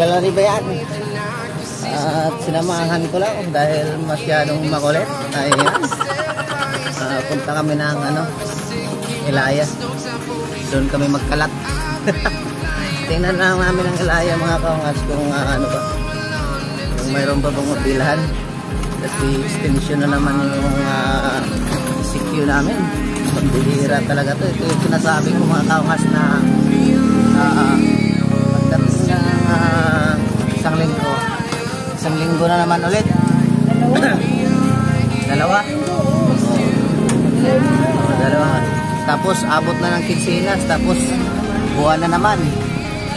Kilala niyo ba yan? At sinamahan ko lang dahil masyadong makulit. Ayan. Ah, punta kami ng ano, Ilaya. Doon kami magkalat. Tingnan lang namin ang Ilaya mga kaungas kung ah, ano ba. Kung mayroon pa bang mabilhan. Kasi extension na naman yung uh, CQ namin. Pambihira talaga to. Ito yung sinasabi ko mga kaungas na uh, pagdating ng uh, isang linggo. Isang linggo na naman ulit. Dalawa? Dalawa. Tapos abot na ng kinsinas. Tapos buwan na naman.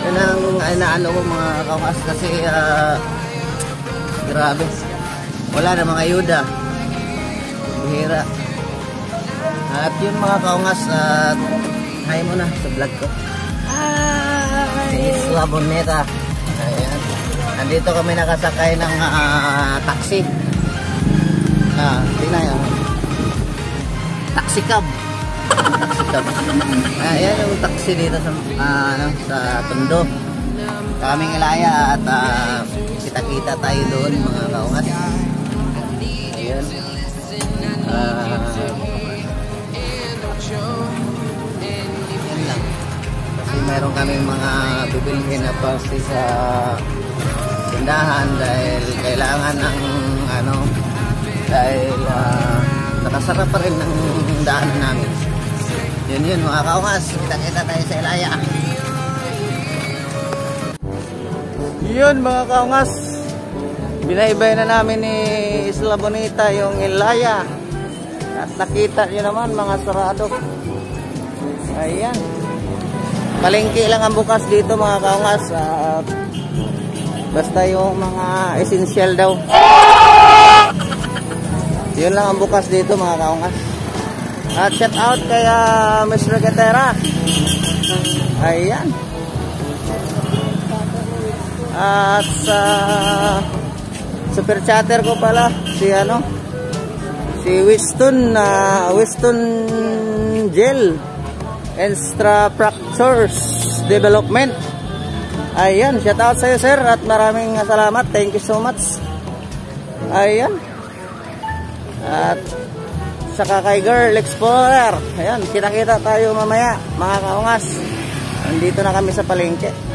Yan ang inaano ko mga kaungas kasi uh, grabe. Wala na mga ayuda. Bihira. At yun mga kaungas at hi mo na sa vlog ko. Hi! Isla Boneta. Nandito kami nakasakay ng ah, taxi. Ah, tingnan yun. Taxi cab. Taxi cab. Ayan yung taxi dito sa, ah, ano, sa Tondo. Kaming ilaya at ah, kita-kita tayo doon mga kaungas. Ayan. Ah, yan meron kami mga bibilhin na pasti sa tindahan dahil kailangan ng ano dahil ah, nakasarap pa rin ng daanan namin. Yun yun mga kaungas. Kita-kita tayo sa Ilaya. Yun mga kaungas. Binaybay na namin ni Isla Bonita yung Ilaya. At nakita nyo naman mga sarado. Ayan. Palengke lang ang bukas dito mga kaungas. At basta yung mga essential daw. Yun lang ang bukas dito mga kaungas. At shout out kay uh, Miss Regatera. Ayan. At sa super chatter ko pala si ano si Winston na Winston Gel Extra Fractures Development ayan shout out sa iyo sir at maraming salamat. Thank you so much. Ayan. At saka kay Girl Explorer. Ayan kita kita tayo mamaya mga kaungas. Nandito na kami sa palengke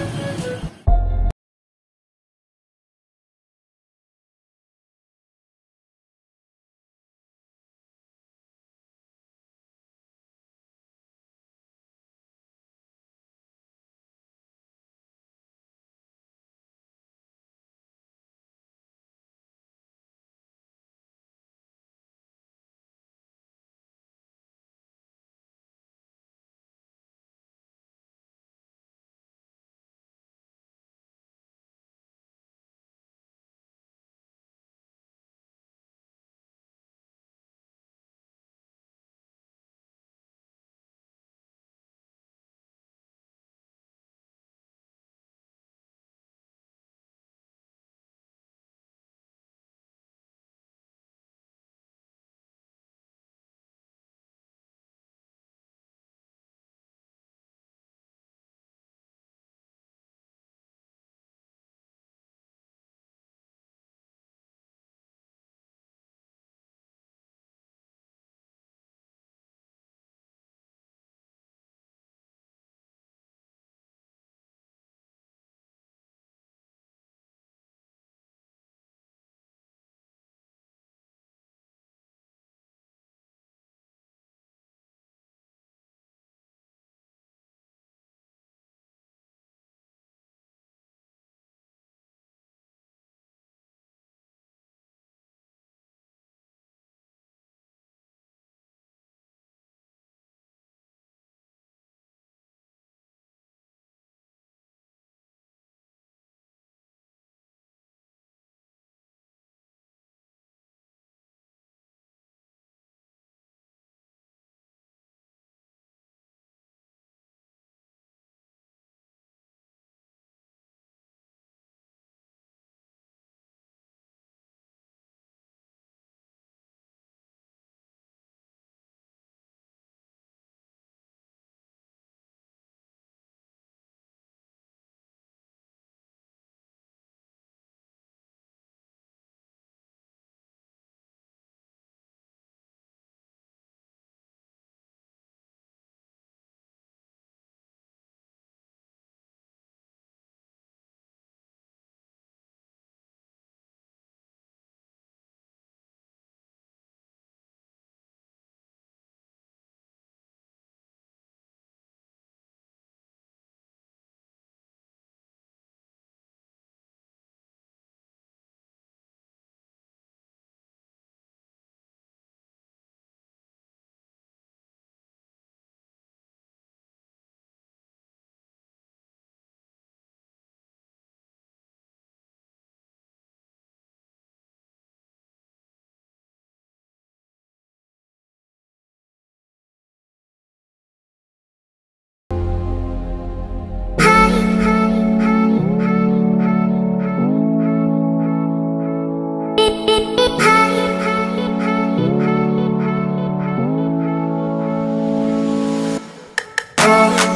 oh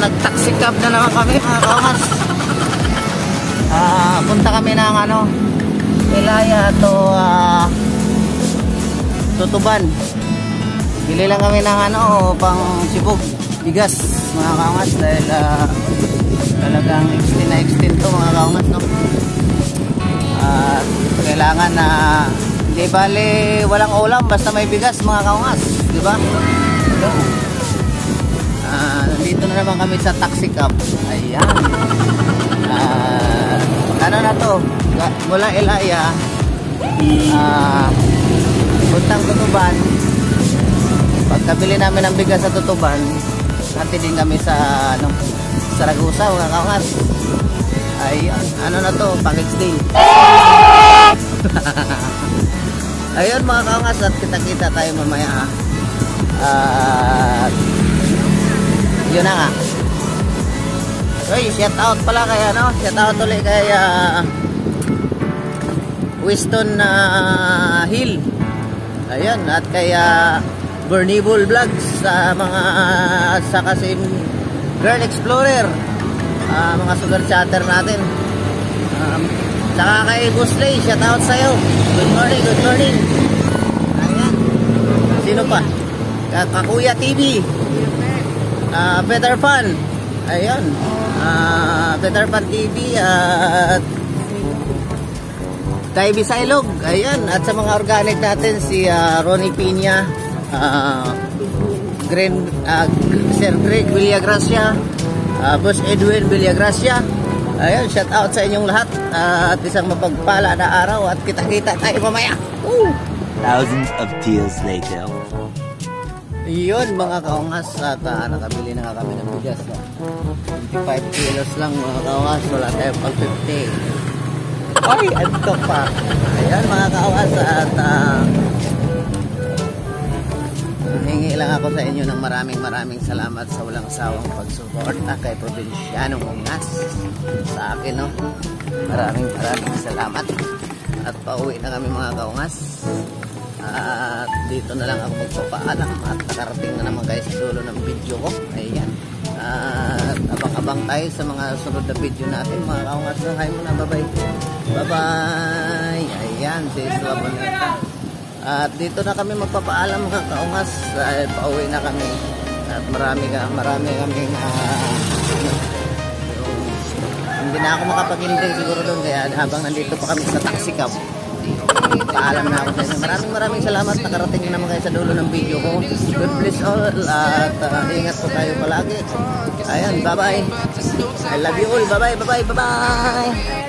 nag-taxi cab na naman kami mga kaungas. Ah, punta kami ng ano, Ilaya to ah, Tutuban. Bili lang kami ng ano, pang sibog, bigas mga kaungas dahil ah, talagang extend na extend to mga kaungas no. At kailangan na hindi bale walang ulam basta may bigas mga kaungas, di ba? Ah, nandito na naman kami sa taxi cab. Ayan. Ah, ano na to? Mula Ilaya, ah, puntang Tutuban. Pagkabili namin ng bigas sa Tutuban, hati din kami sa ano, Saragusa, mga kaungas. Ayan, ano na to? Package deal. Ayun mga kaungas, at kita-kita tayo mamaya. ah. At yun na nga. Uy, shout out pala kay ano, shout out ulit kay ah, Winston ah, Hill. Ayun, at kay uh, Vlogs sa mga sa kasing Girl Explorer. Ah, mga sugar chatter natin. Um, saka kay Busley, shout out sa'yo. Good morning, good morning. Ayan. Sino pa? Ka- Kakuya TV. Ah, Peter Pan. Ayun. Ah, Peter Pan TV at kay Bisailog. Ayun. At sa mga organic natin si ah, Ronnie Pina, ah, Green, ah, Sir Greg Villagracia, ah, Boss Edwin Villagracia. Ayun, shout out sa inyong lahat Ah, at isang mapagpala na araw at kita-kita tayo mamaya. Woo! Thousands of tears later. Yun mga kaungas at ah, nakabili na nga kami ng bigas. ah. 25 kilos lang mga kaungas, wala tayong pag 50. Ay, anto pa. Ayan mga kaungas at uh, hingi lang ako sa inyo ng maraming maraming salamat sa walang sawang pagsuporta kay Provincianong Ungas sa akin no. Maraming maraming salamat at pauwi na kami mga kaungas. At dito na lang ako magpapaalam at nakarating na naman kayo sa dulo ng video ko. Ayan. At abang-abang tayo sa mga sunod na video natin. Mga kaungas kayo muna. Bye-bye. Bye-bye. Ayan. Si Suwabaneta. At dito na kami magpapaalam mga kaungas. Dahil pauwi na kami. At marami ka, marami kaming yung, hindi na ako makapag-hindi siguro doon kaya habang nandito pa kami sa taxi cab paalam na ako sa inyo. Maraming maraming salamat. Nakarating na naman kayo sa dulo ng video ko. God bless all. At uh, ingat po tayo palagi. Ayan, bye-bye. I love you all. Bye-bye, bye-bye, bye-bye.